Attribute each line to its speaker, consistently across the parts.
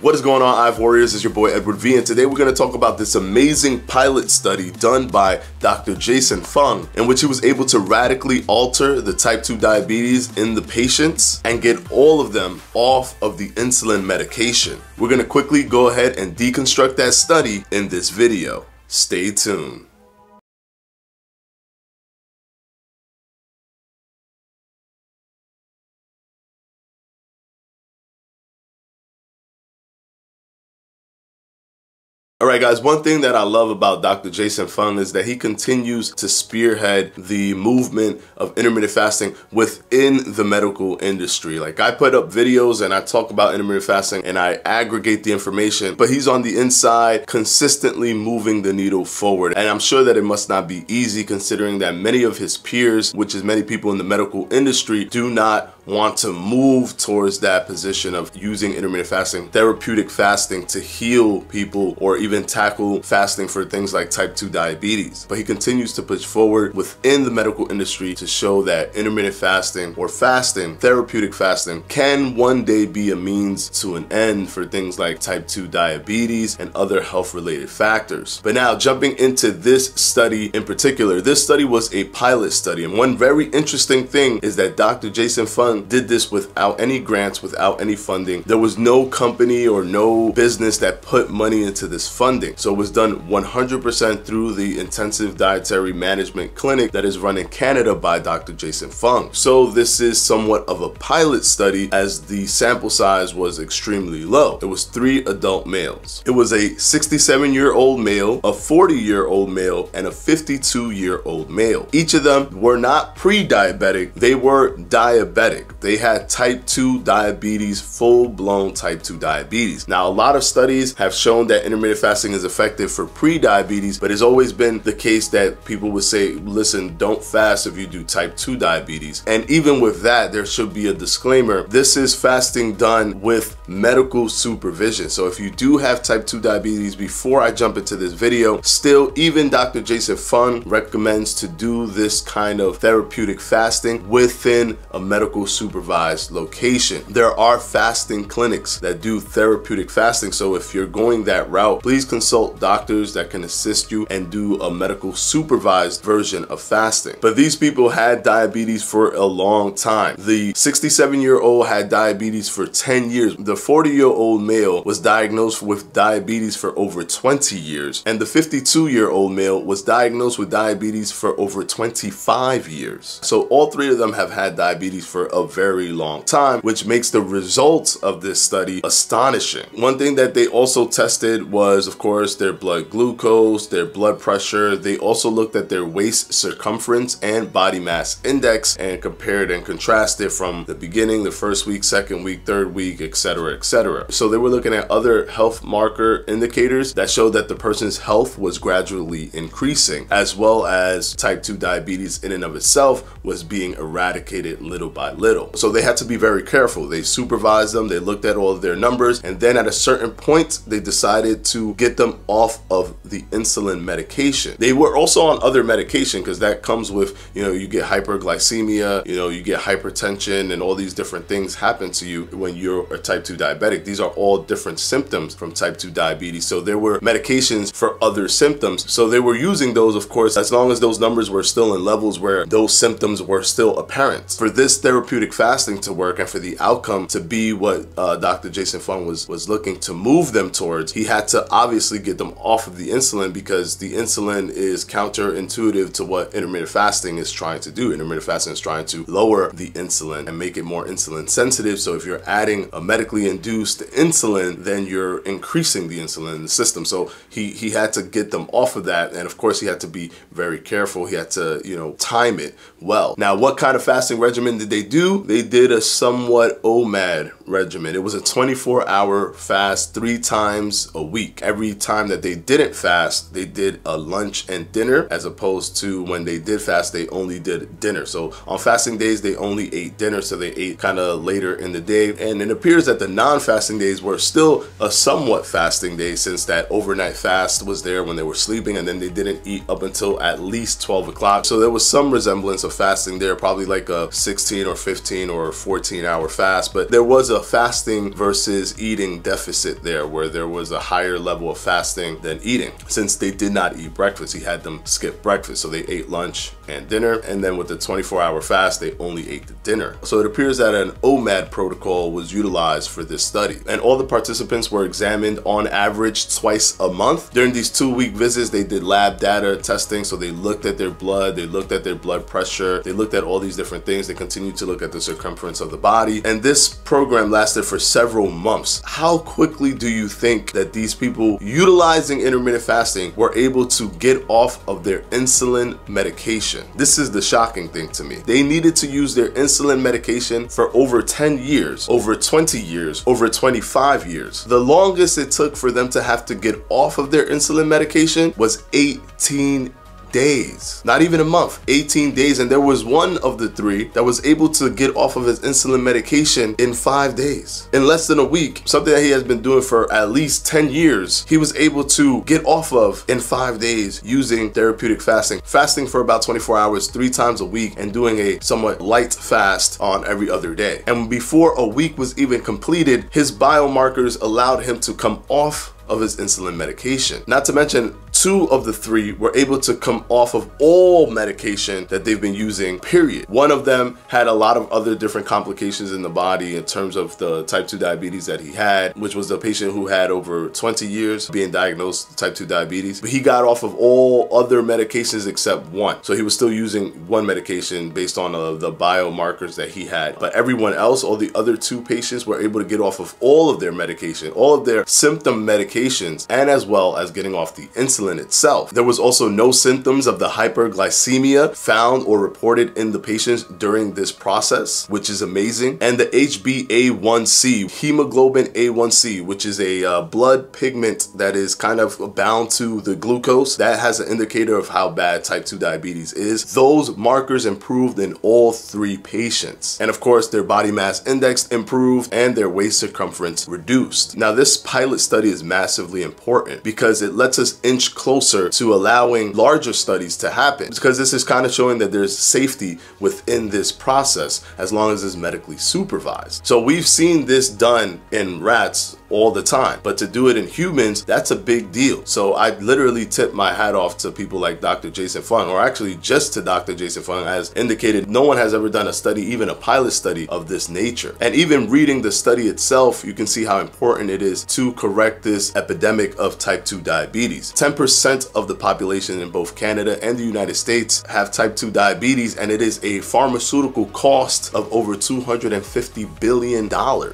Speaker 1: What is going on, IVE Warriors? It's your boy Edward V, and today we're going to talk about this amazing pilot study done by Dr. Jason Fung, in which he was able to radically alter the type 2 diabetes in the patients and get all of them off of the insulin medication. We're going to quickly go ahead and deconstruct that study in this video. Stay tuned. All right, guys, one thing that I love about Dr. Jason Fung is that he continues to spearhead the movement of intermittent fasting within the medical industry. Like, I put up videos and I talk about intermittent fasting and I aggregate the information, but he's on the inside consistently moving the needle forward. And I'm sure that it must not be easy considering that many of his peers, which is many people in the medical industry, do not want to move towards that position of using intermittent fasting, therapeutic fasting to heal people or even tackle fasting for things like type 2 diabetes. But he continues to push forward within the medical industry to show that intermittent fasting or fasting, therapeutic fasting, can one day be a means to an end for things like type 2 diabetes and other health related factors. But now jumping into this study in particular, this study was a pilot study. And one very interesting thing is that Dr. Jason Did this without any grants, without any funding. There was no company or no business that put money into this funding. So it was done 100% through the Intensive Dietary Management Clinic that is run in Canada by Dr. Jason Fung. So this is somewhat of a pilot study as the sample size was extremely low. It was three adult males. It was a 67 year old male, a 40 year old male, and a 52 year old male. Each of them were not pre-diabetic, they were diabetic. They had type 2 diabetes, full blown type 2 diabetes. Now, a lot of studies have shown that intermittent fasting is effective for pre diabetes, but it's always been the case that people would say, listen, don't fast if you do type 2 diabetes. And even with that, there should be a disclaimer this is fasting done with medical supervision. So if you do have type 2 diabetes, before I jump into this video, still, even Dr. Jason Fung recommends to do this kind of therapeutic fasting within a medical supervised location. There are fasting clinics that do therapeutic fasting. So if you're going that route, please consult doctors that can assist you and do a medical supervised version of fasting. But these people had diabetes for a long time. The 67 year old had diabetes for 10 years. The 40 year old male was diagnosed with diabetes for over 20 years. And the 52 year old male was diagnosed with diabetes for over 25 years. So all three of them have had diabetes for a very long time, which makes the results of this study astonishing. One thing that they also tested was, of course, their blood glucose, their blood pressure. They also looked at their waist circumference and body mass index and compared and contrasted from the beginning, the first week, second week, third week, etc., etc. So they were looking at other health marker indicators that showed that the person's health was gradually increasing, as well as type 2 diabetes in and of itself was being eradicated little by little little. So they had to be very careful. They supervised them, they looked at all of their numbers, and then at a certain point, they decided to get them off of the insulin medication. They were also on other medication because that comes with, you know, you get hyperglycemia, you know, you get hypertension, and all these different things happen to you when you're a type 2 diabetic. These are all different symptoms from type 2 diabetes. So there were medications for other symptoms. So they were using those, of course, as long as those numbers were still in levels where those symptoms were still apparent. For this therapeutic therapeutic fasting to work and for the outcome to be what uh, Dr. Jason Fung was, was looking to move them towards, he had to obviously get them off of the insulin because the insulin is counterintuitive to what intermittent fasting is trying to do. Intermittent fasting is trying to lower the insulin and make it more insulin sensitive. So if you're adding a medically induced insulin, then you're increasing the insulin in the system. So he, he had to get them off of that. And of course, he had to be very careful. He had to, you know, time it well. Now, what kind of fasting regimen did they do? They did a somewhat OMAD regimen. It was a 24 hour fast three times a week. Every time that they didn't fast, they did a lunch and dinner as opposed to when they did fast, they only did dinner. So on fasting days, they only ate dinner. So they ate kind of later in the day. And it appears that the non-fasting days were still a somewhat fasting day since that overnight fast was there when they were sleeping and then they didn't eat up until at least 12 o'clock. So there was some resemblance of fasting there, probably like a 16 or 15 15 or 14 hour fast, but there was a, a fasting versus eating deficit there where there was a higher level of fasting than eating. Since they did not eat breakfast, he had them skip breakfast. So they ate lunch and dinner. And then with the 24 hour fast, they only ate the dinner. So it appears that an OMAD protocol was utilized for this study. And all the participants were examined on average twice a month. During these two week visits, they did lab data testing. So they looked at their blood, they looked at their blood pressure, they looked at all these different things. They continued to look at the circumference of the body. And this program lasted for several months. How quickly do you think that these people utilizing intermittent fasting were able to get off of their insulin medication? This is the shocking thing to me. They needed to use their insulin medication for over 10 years, over 20 years, over 25 years. The longest it took for them to have to get off of their insulin medication was 18 days, not even a month, 18 days. And there was one of the three that was able to get off of his insulin medication in five days. In less than a week, something that he has been doing for at least 10 years, he was able to get off of in five days using therapeutic fasting. Fasting for about 24 hours, three times a week, and doing a somewhat light fast on every other day. And before a week was even completed, his biomarkers allowed him to come off of his insulin medication. Not to mention, two of the three were able to come off of all medication that they've been using, period. One of them had a lot of other different complications in the body in terms of the type 2 diabetes that he had, which was the patient who had over 20 years being diagnosed with type 2 diabetes. But he got off of all other medications except one. So he was still using one medication based on uh, the biomarkers that he had. But everyone else, all the other two patients were able to get off of all of their medication, all of their symptom medications, and as well as getting off the insulin insulin itself. There was also no symptoms of the hyperglycemia found or reported in the patients during this process, which is amazing. And the HbA1c, hemoglobin A1c, which is a uh, blood pigment that is kind of bound to the glucose, that has an indicator of how bad type 2 diabetes is. Those markers improved in all three patients. And of course, their body mass index improved and their waist circumference reduced. Now, this pilot study is massively important because it lets us inch closer to allowing larger studies to happen because this is kind of showing that there's safety within this process as long as it's medically supervised. So we've seen this done in rats all the time. But to do it in humans, that's a big deal. So I literally tip my hat off to people like Dr. Jason Fung, or actually just to Dr. Jason Fung, as indicated, no one has ever done a study, even a pilot study of this nature. And even reading the study itself, you can see how important it is to correct this epidemic of type 2 diabetes. 10% of the population in both Canada and the United States have type 2 diabetes, and it is a pharmaceutical cost of over $250 billion.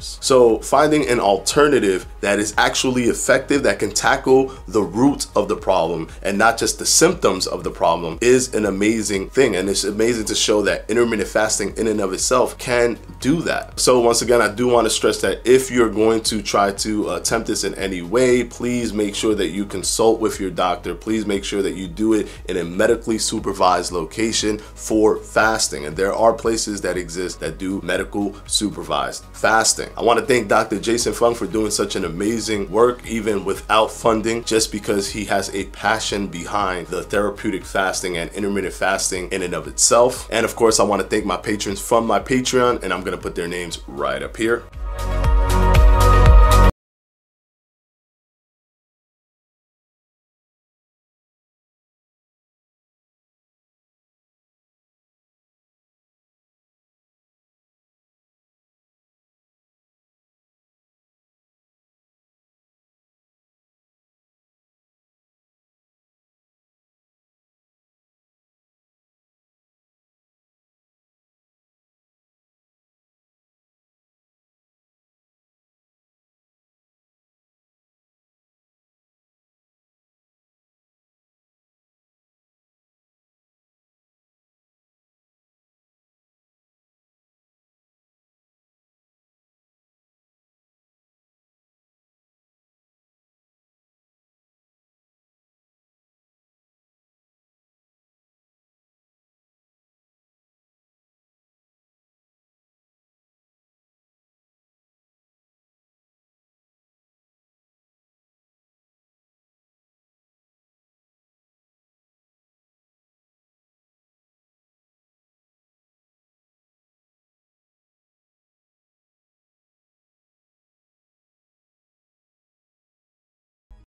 Speaker 1: So finding an alternative alternative that is actually effective, that can tackle the root of the problem and not just the symptoms of the problem is an amazing thing. And it's amazing to show that intermittent fasting in and of itself can do that. So once again, I do want to stress that if you're going to try to uh, attempt this in any way, please make sure that you consult with your doctor. Please make sure that you do it in a medically supervised location for fasting. And there are places that exist that do medical supervised fasting. I want to thank Dr. Jason Fung for doing doing such an amazing work even without funding just because he has a passion behind the therapeutic fasting and intermittent fasting in and of itself. And of course, I want to thank my patrons from my Patreon and I'm going to put their names right up here.